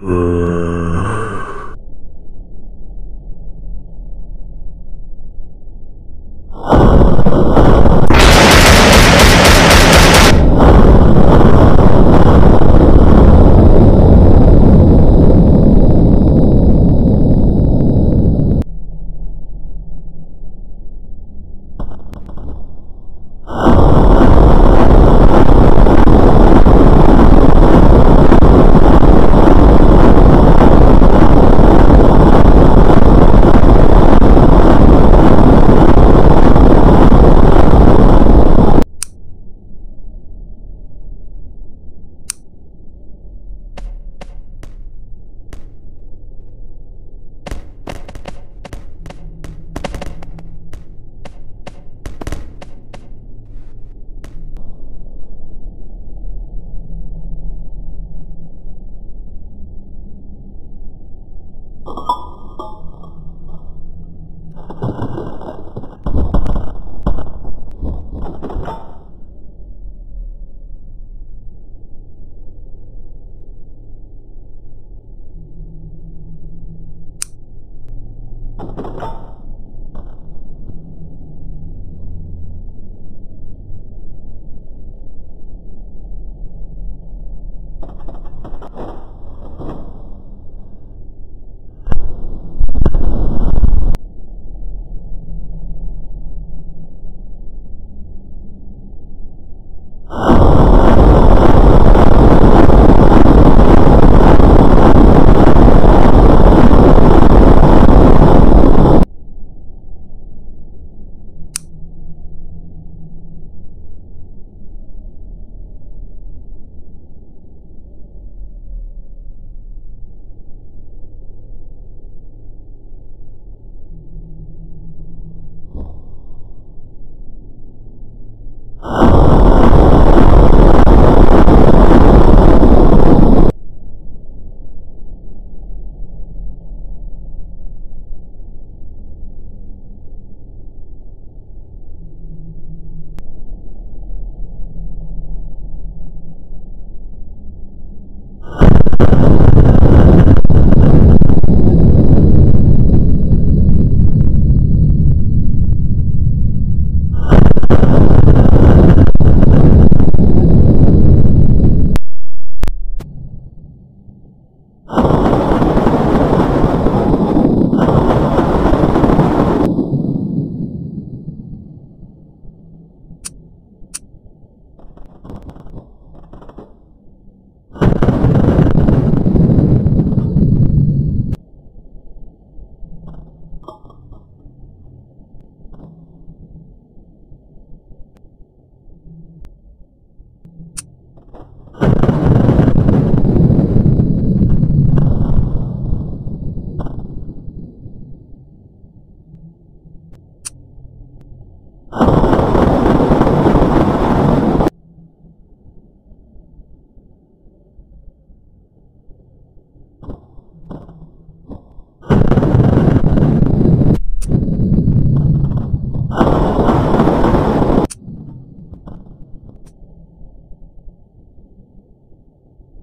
呃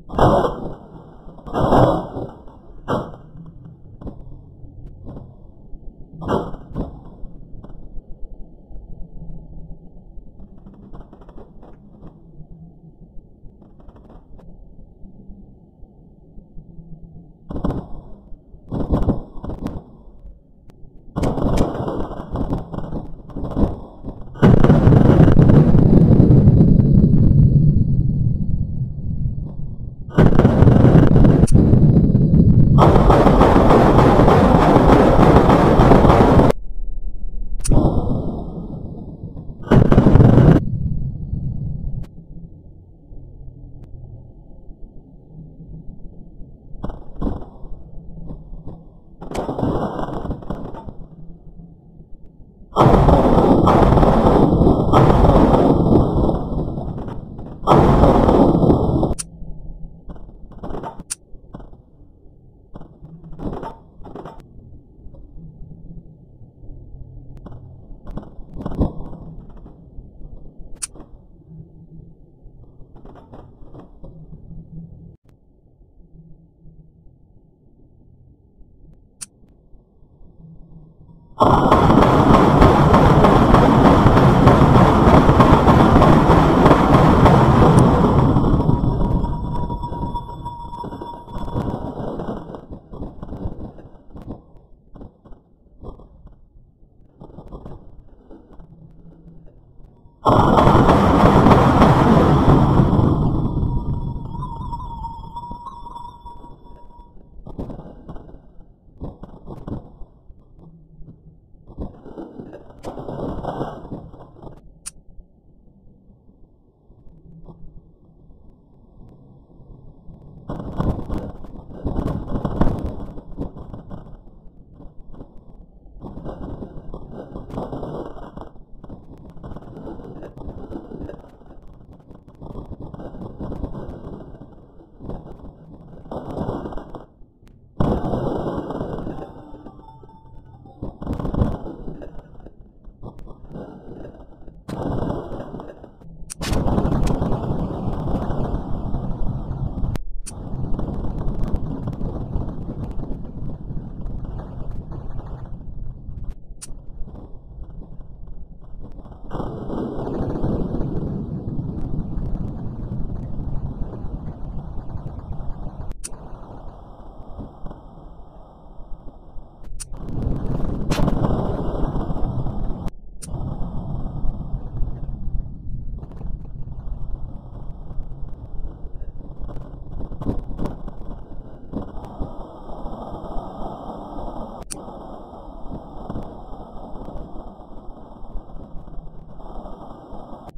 Oh. Oh.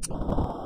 You